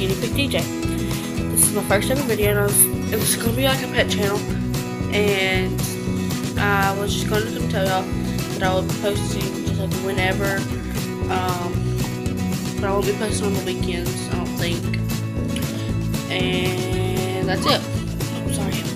Guinea Pig DJ. This is my first ever video, and I was, it was gonna be like a pet channel, and I was just gonna tell y'all that I will be posting just like whenever, um, but I won't be posting on the weekends, I don't think, and that's it. Sorry.